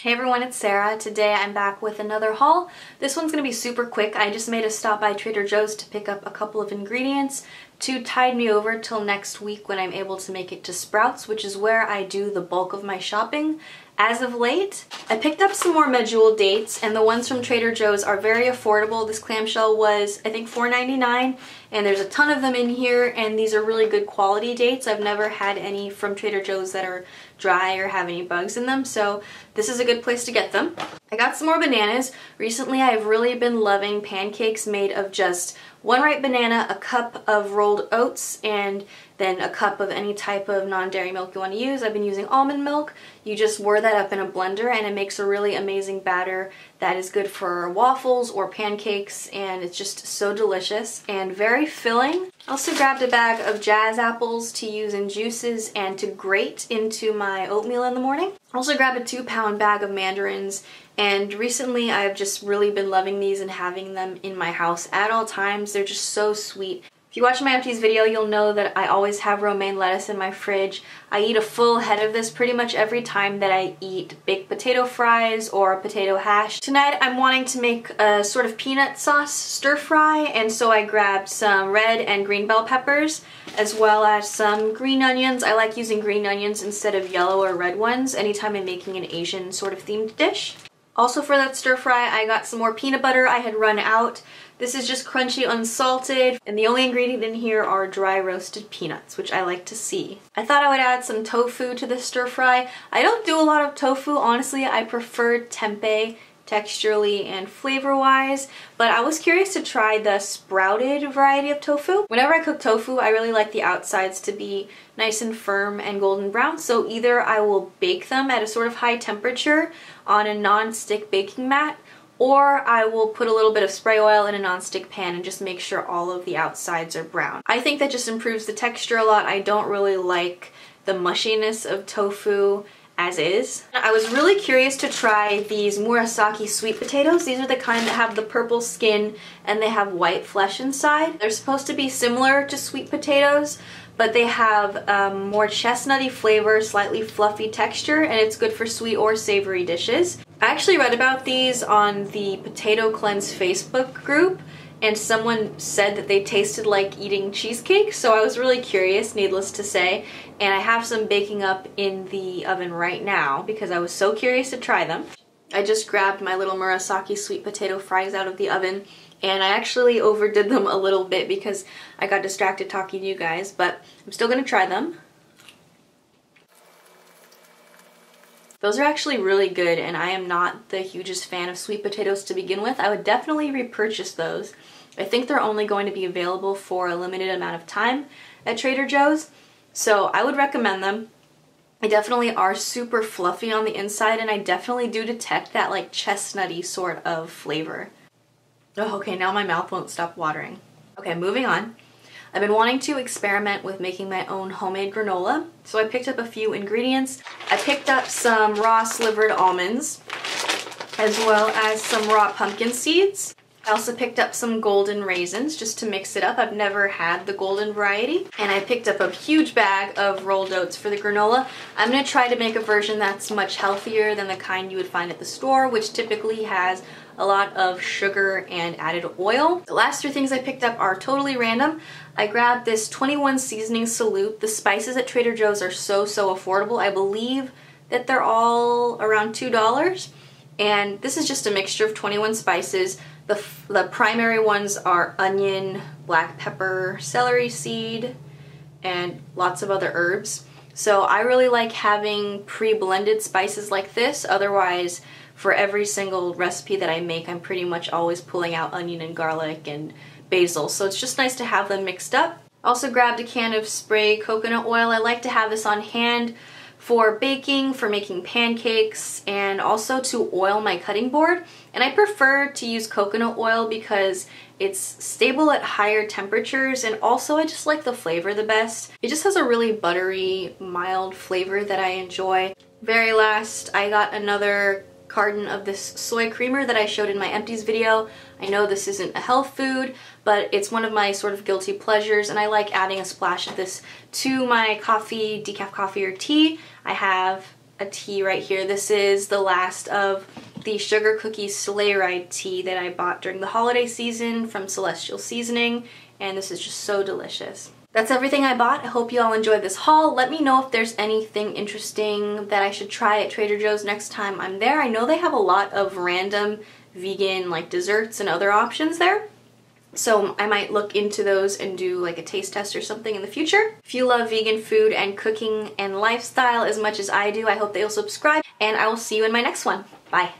Hey everyone, it's Sarah. Today I'm back with another haul. This one's going to be super quick. I just made a stop by Trader Joe's to pick up a couple of ingredients to tide me over till next week when I'm able to make it to Sprouts, which is where I do the bulk of my shopping. As of late, I picked up some more medjool dates and the ones from Trader Joe's are very affordable. This clamshell was, I think, $4.99 and there's a ton of them in here and these are really good quality dates. I've never had any from Trader Joe's that are dry or have any bugs in them, so this is a good place to get them. I got some more bananas. Recently I've really been loving pancakes made of just one ripe banana, a cup of rolled oats, and then a cup of any type of non-dairy milk you want to use. I've been using almond milk. You just whir that up in a blender and it makes a really amazing batter that is good for waffles or pancakes and it's just so delicious and very filling. I also grabbed a bag of jazz apples to use in juices and to grate into my oatmeal in the morning. Also grabbed a two pound bag of mandarins and recently I've just really been loving these and having them in my house at all times. They're just so sweet if you watch my empties video, you'll know that I always have romaine lettuce in my fridge. I eat a full head of this pretty much every time that I eat baked potato fries or a potato hash. Tonight I'm wanting to make a sort of peanut sauce stir fry and so I grabbed some red and green bell peppers as well as some green onions. I like using green onions instead of yellow or red ones anytime I'm making an Asian sort of themed dish. Also for that stir fry, I got some more peanut butter. I had run out. This is just crunchy unsalted, and the only ingredient in here are dry roasted peanuts, which I like to see. I thought I would add some tofu to this stir fry. I don't do a lot of tofu, honestly. I prefer tempeh texturally and flavor-wise, but I was curious to try the sprouted variety of tofu. Whenever I cook tofu, I really like the outsides to be nice and firm and golden brown, so either I will bake them at a sort of high temperature on a non-stick baking mat, or I will put a little bit of spray oil in a non-stick pan and just make sure all of the outsides are brown. I think that just improves the texture a lot. I don't really like the mushiness of tofu as is. I was really curious to try these Murasaki sweet potatoes. These are the kind that have the purple skin and they have white flesh inside. They're supposed to be similar to sweet potatoes, but they have um, more chestnutty flavor, slightly fluffy texture, and it's good for sweet or savory dishes. I actually read about these on the Potato Cleanse Facebook group, and someone said that they tasted like eating cheesecake, so I was really curious, needless to say, and I have some baking up in the oven right now because I was so curious to try them. I just grabbed my little Murasaki sweet potato fries out of the oven and I actually overdid them a little bit because I got distracted talking to you guys, but I'm still to try them. Those are actually really good and I am not the hugest fan of sweet potatoes to begin with. I would definitely repurchase those. I think they're only going to be available for a limited amount of time at Trader Joe's, so I would recommend them. They definitely are super fluffy on the inside and I definitely do detect that like chestnutty sort of flavor. Oh, okay, now my mouth won't stop watering. Okay, moving on. I've been wanting to experiment with making my own homemade granola, so I picked up a few ingredients. I picked up some raw slivered almonds, as well as some raw pumpkin seeds. I also picked up some golden raisins just to mix it up. I've never had the golden variety. And I picked up a huge bag of rolled oats for the granola. I'm going to try to make a version that's much healthier than the kind you would find at the store, which typically has a lot of sugar and added oil. The last three things I picked up are totally random. I grabbed this 21 seasoning salute. The spices at Trader Joe's are so, so affordable. I believe that they're all around $2. And this is just a mixture of 21 spices. The, the primary ones are onion, black pepper, celery seed, and lots of other herbs. So I really like having pre-blended spices like this. Otherwise, for every single recipe that I make, I'm pretty much always pulling out onion and garlic and basil. So it's just nice to have them mixed up. Also grabbed a can of spray coconut oil. I like to have this on hand for baking, for making pancakes, and also to oil my cutting board. And I prefer to use coconut oil because it's stable at higher temperatures and also I just like the flavor the best. It just has a really buttery, mild flavor that I enjoy. Very last, I got another carton of this soy creamer that I showed in my empties video. I know this isn't a health food, but it's one of my sort of guilty pleasures and I like adding a splash of this to my coffee, decaf coffee or tea. I have a tea right here. This is the last of the Sugar Cookie Sleigh Ride tea that I bought during the holiday season from Celestial Seasoning, and this is just so delicious. That's everything I bought. I hope you all enjoyed this haul. Let me know if there's anything interesting that I should try at Trader Joe's next time I'm there. I know they have a lot of random vegan like desserts and other options there. So I might look into those and do like a taste test or something in the future. If you love vegan food and cooking and lifestyle as much as I do, I hope that you'll subscribe and I will see you in my next one. Bye.